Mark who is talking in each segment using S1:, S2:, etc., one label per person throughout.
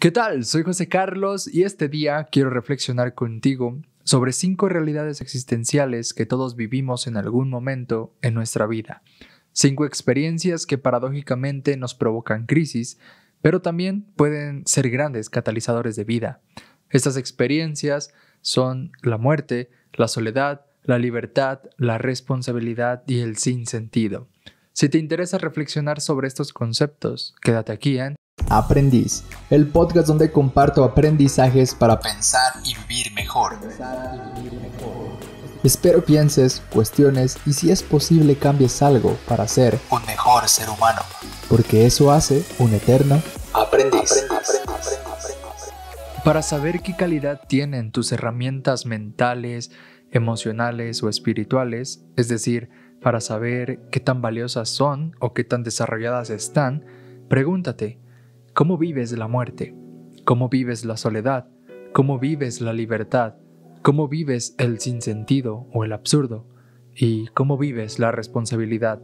S1: ¿Qué tal? Soy José Carlos y este día quiero reflexionar contigo sobre cinco realidades existenciales que todos vivimos en algún momento en nuestra vida. Cinco experiencias que paradójicamente nos provocan crisis, pero también pueden ser grandes catalizadores de vida. Estas experiencias son la muerte, la soledad, la libertad, la responsabilidad y el sinsentido. Si te interesa reflexionar sobre estos conceptos, quédate aquí en
S2: Aprendiz, el podcast donde comparto aprendizajes para pensar y vivir mejor. Espero pienses, cuestiones y si es posible cambies algo para ser un mejor ser humano, porque eso hace un eterno aprendiz.
S1: Para saber qué calidad tienen tus herramientas mentales, emocionales o espirituales, es decir, para saber qué tan valiosas son o qué tan desarrolladas están, pregúntate, ¿Cómo vives la muerte? ¿Cómo vives la soledad? ¿Cómo vives la libertad? ¿Cómo vives el sinsentido o el absurdo? ¿Y cómo vives la responsabilidad?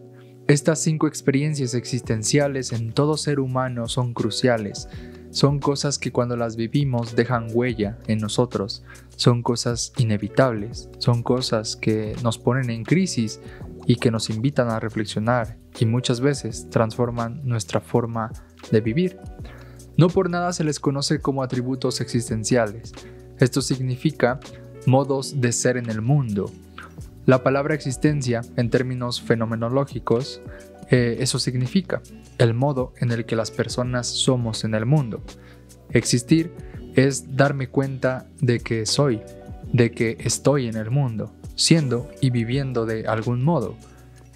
S1: Estas cinco experiencias existenciales en todo ser humano son cruciales. Son cosas que cuando las vivimos dejan huella en nosotros. Son cosas inevitables. Son cosas que nos ponen en crisis y que nos invitan a reflexionar y muchas veces transforman nuestra forma de vivir. No por nada se les conoce como atributos existenciales. Esto significa modos de ser en el mundo. La palabra existencia, en términos fenomenológicos, eh, eso significa el modo en el que las personas somos en el mundo. Existir es darme cuenta de que soy, de que estoy en el mundo, siendo y viviendo de algún modo.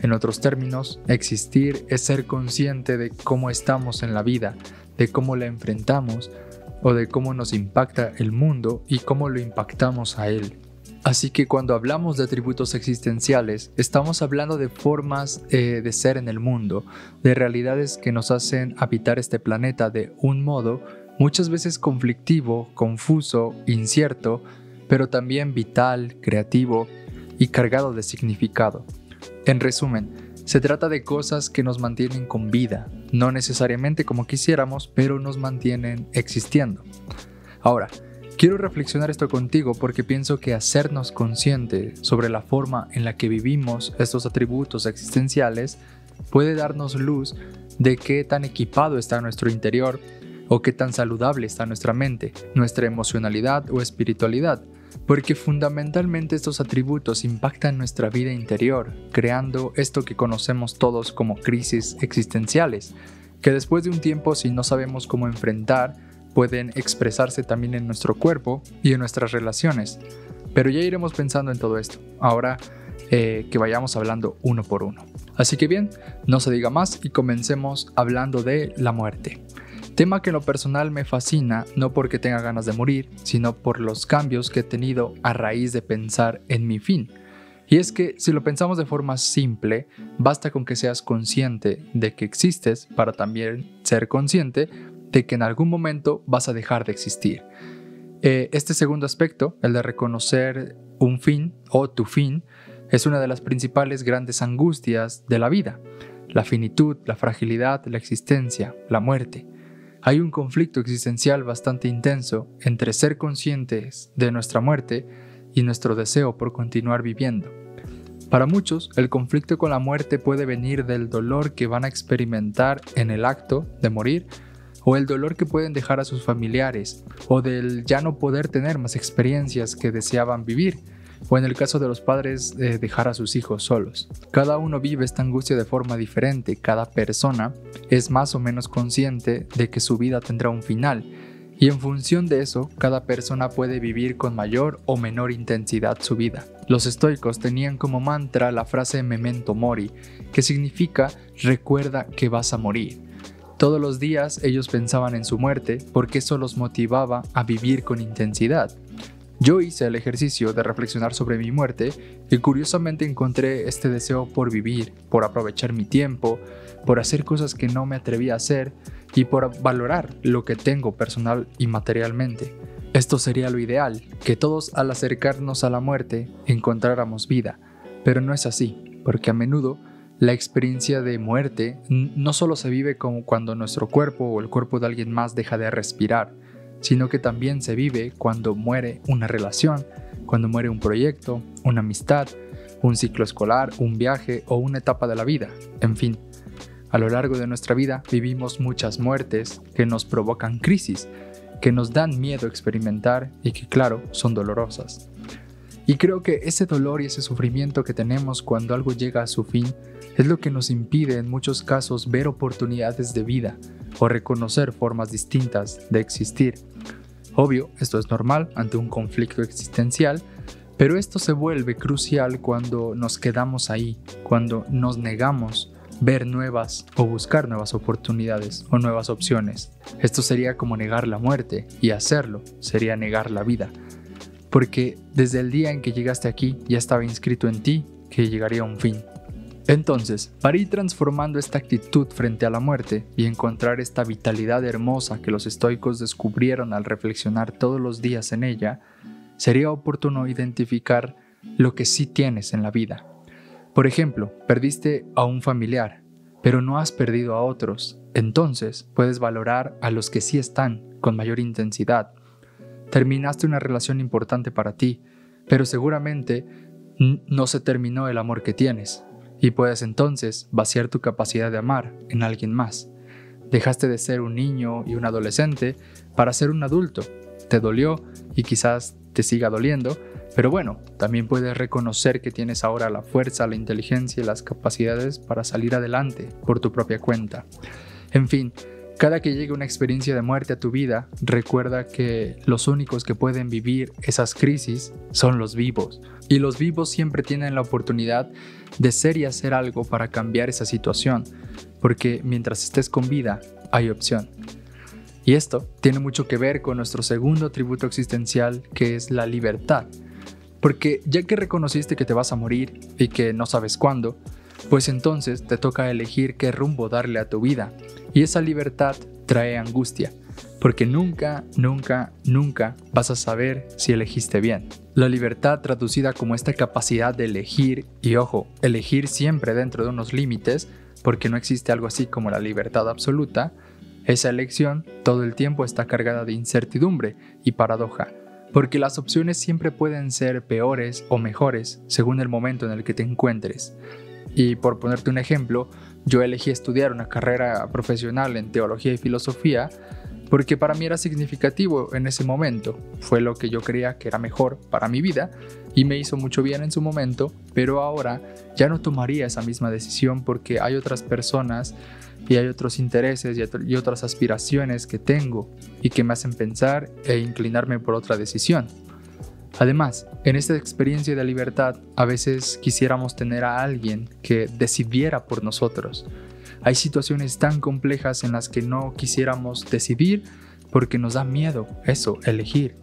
S1: En otros términos, existir es ser consciente de cómo estamos en la vida, de cómo la enfrentamos o de cómo nos impacta el mundo y cómo lo impactamos a él. Así que cuando hablamos de atributos existenciales, estamos hablando de formas eh, de ser en el mundo, de realidades que nos hacen habitar este planeta de un modo muchas veces conflictivo, confuso, incierto, pero también vital, creativo y cargado de significado. En resumen, se trata de cosas que nos mantienen con vida, no necesariamente como quisiéramos, pero nos mantienen existiendo. Ahora, quiero reflexionar esto contigo porque pienso que hacernos consciente sobre la forma en la que vivimos estos atributos existenciales puede darnos luz de qué tan equipado está nuestro interior o qué tan saludable está nuestra mente, nuestra emocionalidad o espiritualidad porque fundamentalmente estos atributos impactan nuestra vida interior, creando esto que conocemos todos como crisis existenciales, que después de un tiempo si no sabemos cómo enfrentar, pueden expresarse también en nuestro cuerpo y en nuestras relaciones. Pero ya iremos pensando en todo esto, ahora eh, que vayamos hablando uno por uno. Así que bien, no se diga más y comencemos hablando de la muerte. Tema que en lo personal me fascina no porque tenga ganas de morir, sino por los cambios que he tenido a raíz de pensar en mi fin. Y es que si lo pensamos de forma simple, basta con que seas consciente de que existes para también ser consciente de que en algún momento vas a dejar de existir. Eh, este segundo aspecto, el de reconocer un fin o tu fin, es una de las principales grandes angustias de la vida. La finitud, la fragilidad, la existencia, la muerte. Hay un conflicto existencial bastante intenso entre ser conscientes de nuestra muerte y nuestro deseo por continuar viviendo. Para muchos, el conflicto con la muerte puede venir del dolor que van a experimentar en el acto de morir, o el dolor que pueden dejar a sus familiares, o del ya no poder tener más experiencias que deseaban vivir, o en el caso de los padres de dejar a sus hijos solos. Cada uno vive esta angustia de forma diferente, cada persona es más o menos consciente de que su vida tendrá un final, y en función de eso, cada persona puede vivir con mayor o menor intensidad su vida. Los estoicos tenían como mantra la frase memento mori, que significa recuerda que vas a morir. Todos los días ellos pensaban en su muerte porque eso los motivaba a vivir con intensidad. Yo hice el ejercicio de reflexionar sobre mi muerte y curiosamente encontré este deseo por vivir, por aprovechar mi tiempo, por hacer cosas que no me atreví a hacer y por valorar lo que tengo personal y materialmente. Esto sería lo ideal, que todos al acercarnos a la muerte encontráramos vida, pero no es así, porque a menudo la experiencia de muerte no solo se vive como cuando nuestro cuerpo o el cuerpo de alguien más deja de respirar, sino que también se vive cuando muere una relación, cuando muere un proyecto, una amistad, un ciclo escolar, un viaje o una etapa de la vida, en fin. A lo largo de nuestra vida vivimos muchas muertes que nos provocan crisis, que nos dan miedo experimentar y que claro, son dolorosas. Y creo que ese dolor y ese sufrimiento que tenemos cuando algo llega a su fin es lo que nos impide en muchos casos ver oportunidades de vida o reconocer formas distintas de existir. Obvio, esto es normal ante un conflicto existencial, pero esto se vuelve crucial cuando nos quedamos ahí, cuando nos negamos ver nuevas o buscar nuevas oportunidades o nuevas opciones. Esto sería como negar la muerte y hacerlo sería negar la vida. Porque desde el día en que llegaste aquí ya estaba inscrito en ti que llegaría un fin. Entonces, para ir transformando esta actitud frente a la muerte y encontrar esta vitalidad hermosa que los estoicos descubrieron al reflexionar todos los días en ella, sería oportuno identificar lo que sí tienes en la vida. Por ejemplo, perdiste a un familiar, pero no has perdido a otros, entonces puedes valorar a los que sí están con mayor intensidad. Terminaste una relación importante para ti, pero seguramente no se terminó el amor que tienes, y puedes entonces vaciar tu capacidad de amar en alguien más. Dejaste de ser un niño y un adolescente para ser un adulto. Te dolió y quizás te siga doliendo, pero bueno, también puedes reconocer que tienes ahora la fuerza, la inteligencia y las capacidades para salir adelante por tu propia cuenta. En fin, cada que llegue una experiencia de muerte a tu vida, recuerda que los únicos que pueden vivir esas crisis son los vivos. Y los vivos siempre tienen la oportunidad de ser y hacer algo para cambiar esa situación, porque mientras estés con vida, hay opción. Y esto tiene mucho que ver con nuestro segundo atributo existencial, que es la libertad. Porque ya que reconociste que te vas a morir y que no sabes cuándo, pues entonces te toca elegir qué rumbo darle a tu vida. Y esa libertad trae angustia, porque nunca, nunca, nunca vas a saber si elegiste bien. La libertad traducida como esta capacidad de elegir, y ojo, elegir siempre dentro de unos límites, porque no existe algo así como la libertad absoluta, esa elección todo el tiempo está cargada de incertidumbre y paradoja, porque las opciones siempre pueden ser peores o mejores según el momento en el que te encuentres. Y por ponerte un ejemplo, yo elegí estudiar una carrera profesional en teología y filosofía porque para mí era significativo en ese momento, fue lo que yo creía que era mejor para mi vida y me hizo mucho bien en su momento, pero ahora ya no tomaría esa misma decisión porque hay otras personas y hay otros intereses y, otras aspiraciones que tengo y que me hacen pensar e inclinarme por otra decisión. Además, en esta experiencia de libertad, a veces quisiéramos tener a alguien que decidiera por nosotros. Hay situaciones tan complejas en las que no quisiéramos decidir porque nos da miedo eso, elegir.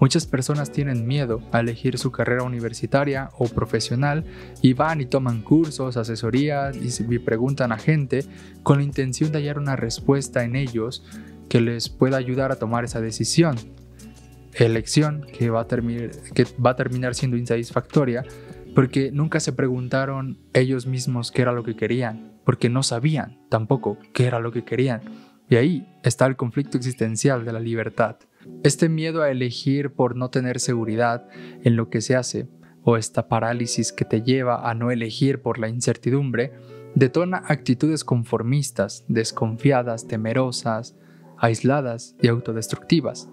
S1: Muchas personas tienen miedo a elegir su carrera universitaria o profesional y van y toman cursos, asesorías y preguntan a gente con la intención de hallar una respuesta en ellos que les pueda ayudar a tomar esa decisión elección que va a, terminar, siendo insatisfactoria porque nunca se preguntaron ellos mismos qué era lo que querían, porque no sabían tampoco qué era lo que querían. Y ahí está el conflicto existencial de la libertad. Este miedo a elegir por no tener seguridad en lo que se hace, o esta parálisis que te lleva a no elegir por la incertidumbre, detona actitudes conformistas, desconfiadas, temerosas, aisladas y autodestructivas.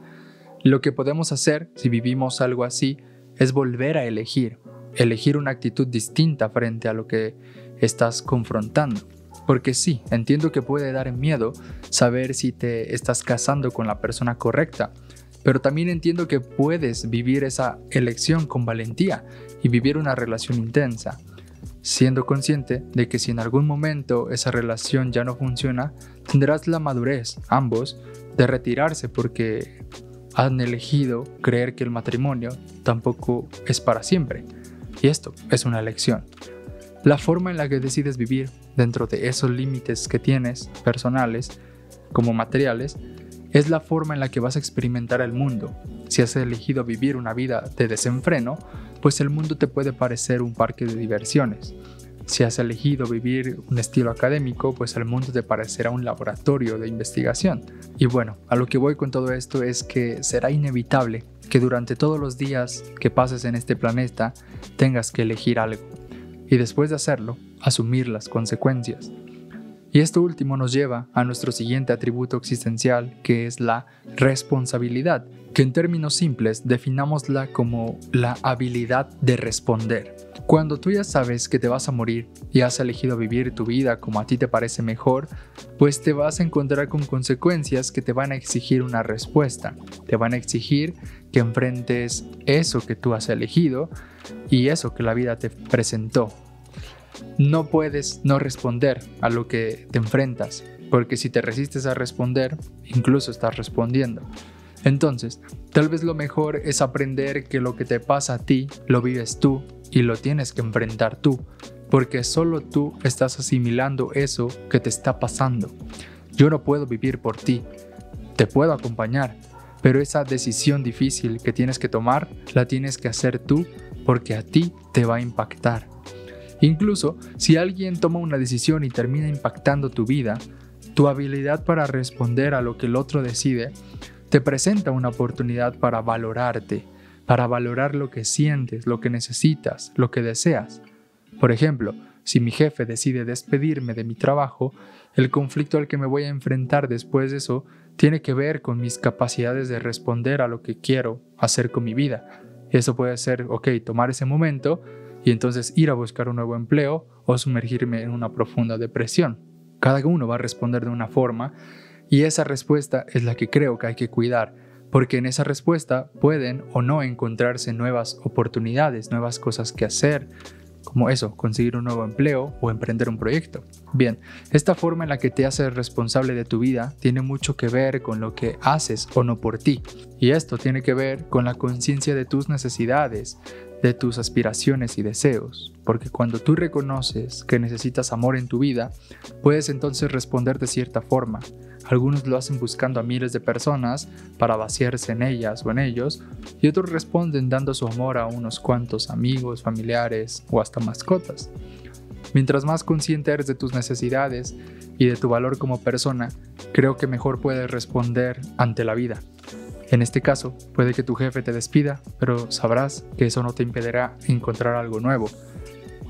S1: Lo que podemos hacer si vivimos algo así es volver a elegir, elegir una actitud distinta frente a lo que estás confrontando. Porque sí, entiendo que puede dar miedo saber si te estás casando con la persona correcta, pero también entiendo que puedes vivir esa elección con valentía y vivir una relación intensa, siendo consciente de que si en algún momento esa relación ya no funciona, tendrás la madurez, ambos, de retirarse porque han elegido creer que el matrimonio tampoco es para siempre. Y esto es una elección. La forma en la que decides vivir dentro de esos límites que tienes, personales como materiales, es la forma en la que vas a experimentar el mundo. Si has elegido vivir una vida de desenfreno, pues el mundo te puede parecer un parque de diversiones. Si has elegido vivir un estilo académico, pues el mundo te parecerá un laboratorio de investigación. Y bueno, a lo que voy con todo esto es que será inevitable que durante todos los días que pases en este planeta tengas que elegir algo. Y después de hacerlo, asumir las consecuencias. Y esto último nos lleva a nuestro siguiente atributo existencial, que es la responsabilidad, que en términos simples definámosla como la habilidad de responder. Cuando tú ya sabes que te vas a morir y has elegido vivir tu vida como a ti te parece mejor, pues te vas a encontrar con consecuencias que te van a exigir una respuesta, te van a exigir que enfrentes eso que tú has elegido y eso que la vida te presentó no puedes no responder a lo que te enfrentas, porque si te resistes a responder, incluso estás respondiendo. Entonces, tal vez lo mejor es aprender que lo que te pasa a ti lo vives tú y lo tienes que enfrentar tú, porque solo tú estás asimilando eso que te está pasando. Yo no puedo vivir por ti, te puedo acompañar, pero esa decisión difícil que tienes que tomar la tienes que hacer tú porque a ti te va a impactar. Incluso si alguien toma una decisión y termina impactando tu vida, tu habilidad para responder a lo que el otro decide te presenta una oportunidad para valorarte, para valorar lo que sientes, lo que necesitas, lo que deseas. Por ejemplo, si mi jefe decide despedirme de mi trabajo, el conflicto al que me voy a enfrentar después de eso tiene que ver con mis capacidades de responder a lo que quiero hacer con mi vida. Eso puede ser, ok, tomar ese momento y entonces ir a buscar un nuevo empleo o sumergirme en una profunda depresión. Cada uno va a responder de una forma y esa respuesta es la que creo que hay que cuidar, porque en esa respuesta pueden o no encontrarse nuevas oportunidades, nuevas cosas que hacer, como eso, conseguir un nuevo empleo o emprender un proyecto. Bien, esta forma en la que te haces responsable de tu vida tiene mucho que ver con lo que haces o no por ti. Y esto tiene que ver con la conciencia de tus necesidades, de tus aspiraciones y deseos, porque cuando tú reconoces que necesitas amor en tu vida, puedes entonces responder de cierta forma. Algunos lo hacen buscando a miles de personas para vaciarse en ellas o en ellos, y otros responden dando su amor a unos cuantos amigos, familiares o hasta mascotas. Mientras más consciente eres de tus necesidades y de tu valor como persona, creo que mejor puedes responder ante la vida. En este caso, puede que tu jefe te despida, pero sabrás que eso no te impedirá encontrar algo nuevo.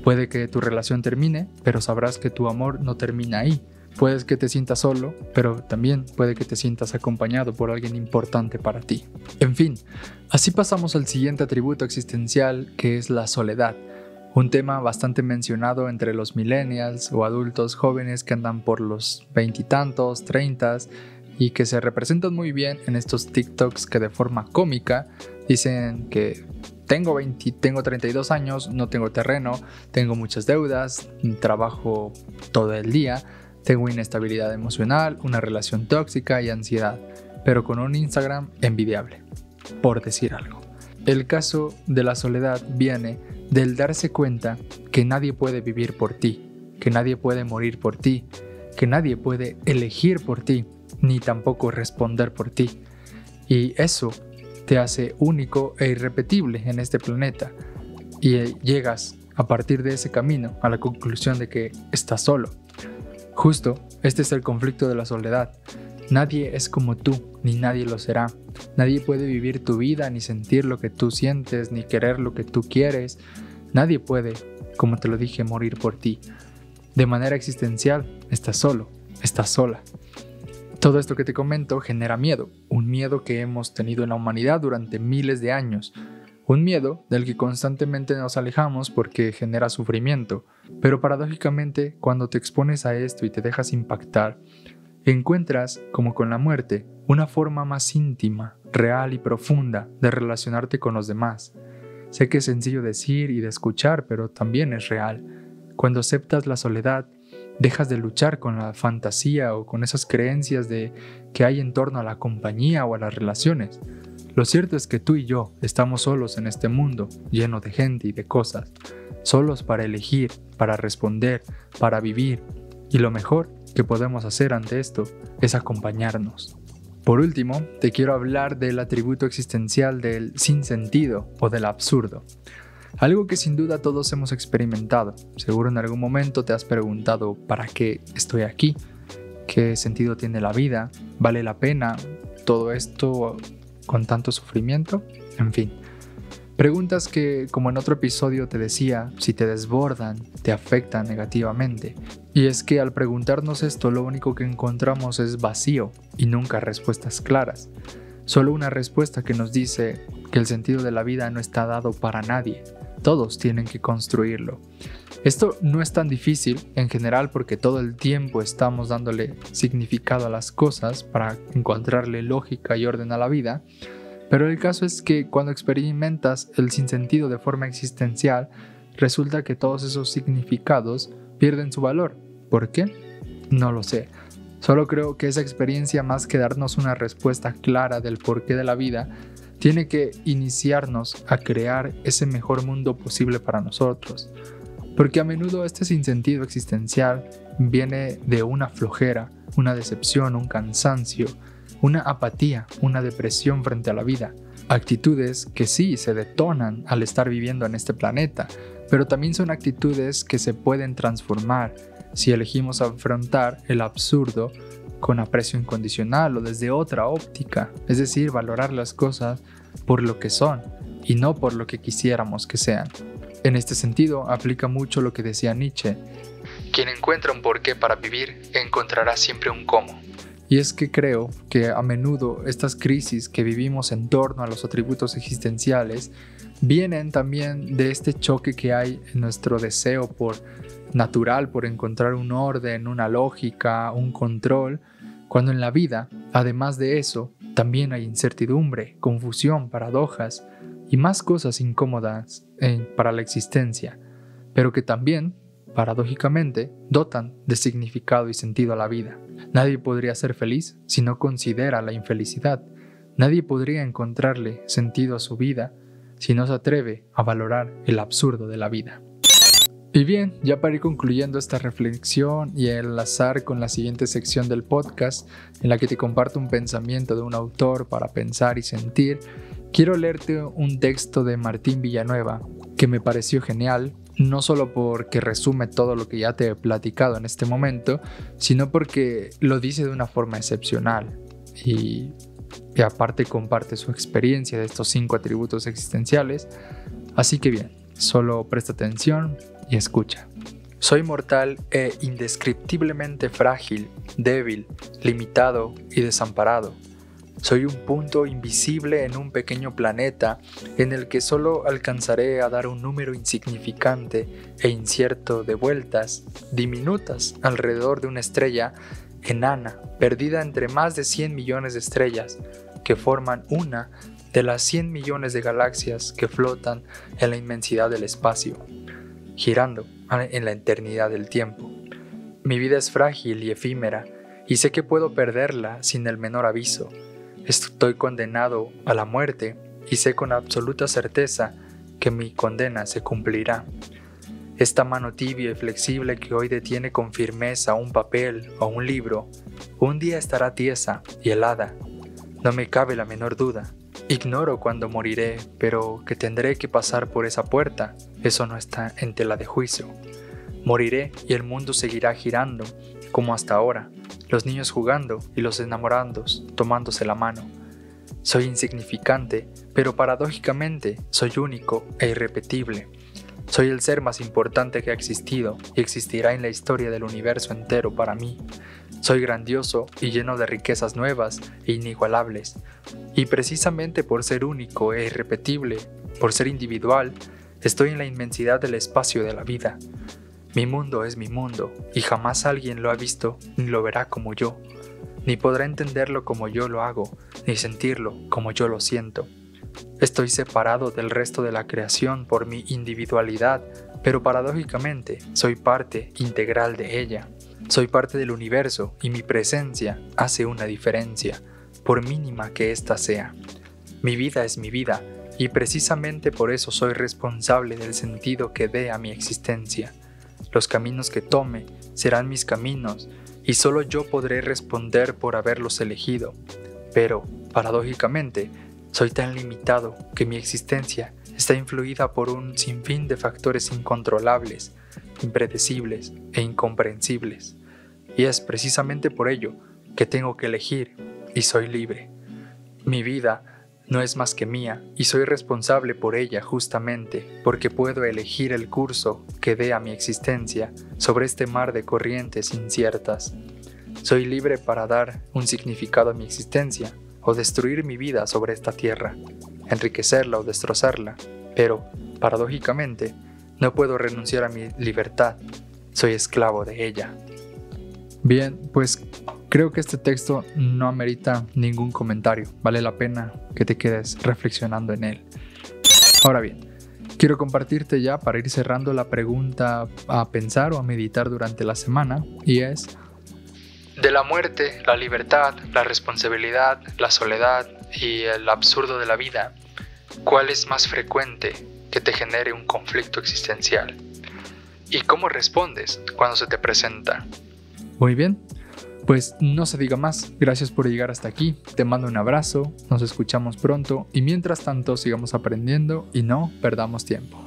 S1: Puede que tu relación termine, pero sabrás que tu amor no termina ahí. Puedes que te sientas solo, pero también puede que te sientas acompañado por alguien importante para ti. En fin, así pasamos al siguiente atributo existencial que es la soledad. Un tema bastante mencionado entre los millennials o adultos jóvenes que andan por los veintitantos, treintas y que se representan muy bien en estos TikToks que de forma cómica dicen que tengo 20, tengo 32 años, no tengo terreno, tengo muchas deudas, trabajo todo el día, tengo inestabilidad emocional, una relación tóxica y ansiedad, pero con un Instagram envidiable, por decir algo. El caso de la soledad viene del darse cuenta que nadie puede vivir por ti, que nadie puede morir por ti, que nadie puede elegir por ti, ni tampoco responder por ti. Y eso te hace único e irrepetible en este planeta. Y llegas a partir de ese camino a la conclusión de que estás solo. Justo, este es el conflicto de la soledad. Nadie es como tú, ni nadie lo será. Nadie puede vivir tu vida, ni sentir lo que tú sientes, ni querer lo que tú quieres. Nadie puede, como te lo dije, morir por ti. De manera existencial, estás solo, estás sola. Todo esto que te comento genera miedo, un miedo que hemos tenido en la humanidad durante miles de años, un miedo del que constantemente nos alejamos porque genera sufrimiento, pero paradójicamente cuando te expones a esto y te dejas impactar, encuentras, como con la muerte, una forma más íntima, real y profunda de relacionarte con los demás. Sé que es sencillo decir y de escuchar, pero también es real. Cuando aceptas la soledad, dejas de luchar con la fantasía o con esas creencias de que hay en torno a la compañía o a las relaciones. Lo cierto es que tú y yo estamos solos en este mundo, lleno de gente y de cosas, solos para elegir, para responder, para vivir, y lo mejor que podemos hacer ante esto es acompañarnos. Por último, te quiero hablar del atributo existencial del sinsentido o del absurdo. Algo que sin duda todos hemos experimentado. Seguro en algún momento te has preguntado ¿para qué estoy aquí? ¿Qué sentido tiene la vida? ¿Vale la pena todo esto con tanto sufrimiento? En fin. Preguntas que, como en otro episodio te decía, si te desbordan, te afectan negativamente. Y es que al preguntarnos esto lo único que encontramos es vacío y nunca respuestas claras. Solo una respuesta que nos dice que el sentido de la vida no está dado para nadie. Todos tienen que construirlo. Esto no es tan difícil en general porque todo el tiempo estamos dándole significado a las cosas para encontrarle lógica y orden a la vida, pero el caso es que cuando experimentas el sinsentido de forma existencial, resulta que todos esos significados pierden su valor. ¿Por qué? No lo sé. Solo creo que esa experiencia, más que darnos una respuesta clara del porqué de la vida, tiene que iniciarnos a crear ese mejor mundo posible para nosotros. Porque a menudo este sinsentido existencial viene de una flojera, una decepción, un cansancio, una apatía, una depresión frente a la vida, actitudes que sí se detonan al estar viviendo en este planeta, pero también son actitudes que se pueden transformar si elegimos afrontar el absurdo con aprecio incondicional o desde otra óptica, es decir, valorar las cosas por lo que son y no por lo que quisiéramos que sean. En este sentido, aplica mucho lo que decía Nietzsche. Quien encuentra un porqué para vivir, encontrará siempre un cómo. Y es que creo que a menudo estas crisis que vivimos en torno a los atributos existenciales vienen también de este choque que hay en nuestro deseo por natural, por encontrar un orden, una lógica, un control, cuando en la vida, además de eso, también hay incertidumbre, confusión, paradojas y más cosas incómodas eh, para la existencia, pero que también paradójicamente, dotan de significado y sentido a la vida. Nadie podría ser feliz si no considera la infelicidad. Nadie podría encontrarle sentido a su vida si no se atreve a valorar el absurdo de la vida. Y bien, ya para ir concluyendo esta reflexión y enlazar con la siguiente sección del podcast, en la que te comparto un pensamiento de un autor para pensar y sentir, quiero leerte un texto de Martín Villanueva que me pareció genial no solo porque resume todo lo que ya te he platicado en este momento, sino porque lo dice de una forma excepcional y, aparte comparte su experiencia de estos cinco atributos existenciales. Así que bien, solo presta atención y escucha. Soy mortal e indescriptiblemente frágil, débil, limitado y desamparado soy un punto invisible en un pequeño planeta en el que solo alcanzaré a dar un número insignificante e incierto de vueltas diminutas alrededor de una estrella enana perdida entre más de 100 millones de estrellas que forman una de las 100 millones de galaxias que flotan en la inmensidad del espacio, girando en la eternidad del tiempo. Mi vida es frágil y efímera, y sé que puedo perderla sin el menor aviso Estoy condenado a la muerte y sé con absoluta certeza que mi condena se cumplirá. Esta mano tibia y flexible que hoy detiene con firmeza un papel o un libro, un día estará tiesa y helada. No me cabe la menor duda. Ignoro cuándo moriré, pero que tendré que pasar por esa puerta, eso no está en tela de juicio. Moriré y el mundo seguirá girando, como hasta ahora, los niños jugando y los enamorandos tomándose la mano. Soy insignificante, pero paradójicamente soy único e irrepetible. Soy el ser más importante que ha existido y existirá en la historia del universo entero para mí. Soy grandioso y lleno de riquezas nuevas e inigualables. Y precisamente por ser único e irrepetible, por ser individual, estoy en la inmensidad del espacio de la vida. Mi mundo es mi mundo, y jamás alguien lo ha visto ni lo verá como yo, ni podrá entenderlo como yo lo hago, ni sentirlo como yo lo siento. Estoy separado del resto de la creación por mi individualidad, pero paradójicamente soy parte integral de ella. Soy parte del universo y mi presencia hace una diferencia, por mínima que ésta sea. Mi vida es mi vida, y precisamente por eso soy responsable del sentido que dé a mi existencia. Los caminos que tome serán mis caminos y solo yo podré responder por haberlos elegido. Pero, paradójicamente, Soy tan limitado que mi existencia está influida por un sinfín de factores incontrolables, impredecibles e incomprensibles. Y es precisamente por ello que tengo que elegir y soy libre. Mi vida no es más que mía y soy responsable por ella justamente porque puedo elegir el curso que dé a mi existencia sobre este mar de corrientes inciertas. Soy libre para dar un significado a mi existencia o destruir mi vida sobre esta tierra, enriquecerla o destrozarla, pero, paradójicamente, no puedo renunciar a mi libertad, soy esclavo de ella. Bien, pues creo que este texto no amerita ningún comentario, vale la pena que te quedes reflexionando en él. Ahora bien, quiero compartirte ya para ir cerrando la pregunta a pensar o a meditar durante la semana y es, de la muerte, la libertad, la responsabilidad, la soledad y el absurdo de la vida, ¿cuál es más frecuente que te genere un conflicto existencial? ¿Y cómo respondes cuando se te presenta? Muy bien, pues no se diga más, gracias por llegar hasta aquí, te mando un abrazo, nos escuchamos pronto y mientras tanto sigamos aprendiendo y no perdamos tiempo.